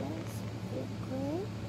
Let's.